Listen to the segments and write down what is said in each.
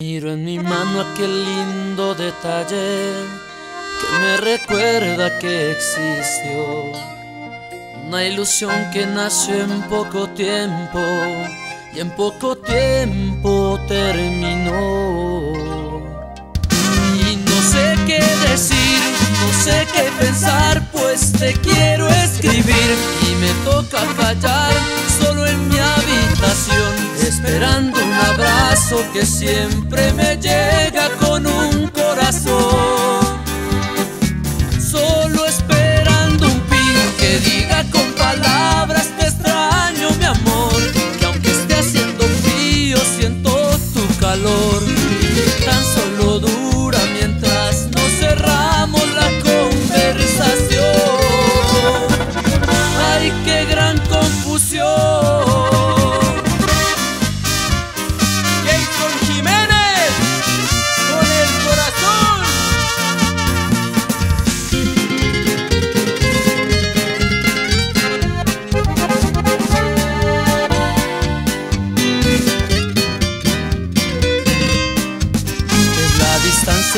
Miro en mi mano aquel lindo detalle que me recuerda que existió. Una ilusión que nació en poco tiempo y en poco tiempo terminó. Y no sé qué decir, no sé qué pensar, pues te quiero escribir y me toca callar que siempre me llega con un corazón.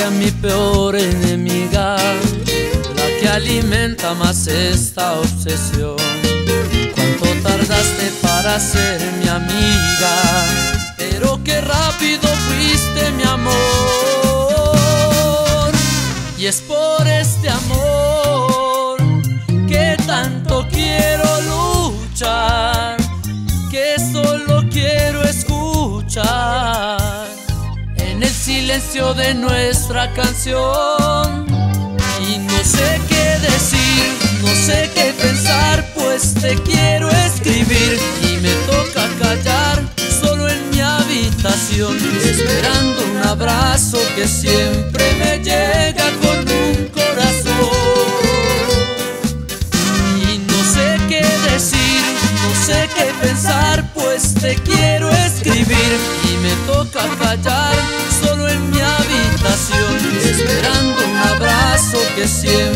Distancia mi peor enemiga, la que alimenta más esta obsesión. Cuánto tardaste para ser mi amiga, pero qué rápido fuiste mi amor. Y es por este amor que tanto quiero luchar, que solo quiero escuchar silencio de nuestra canción. Y no sé qué decir, no sé qué pensar, pues te quiero escribir y me toca callar solo en mi habitación, esperando un abrazo que siempre me llega con un corazón. Y no sé qué decir, no sé qué pensar, pues te quiero Yes. si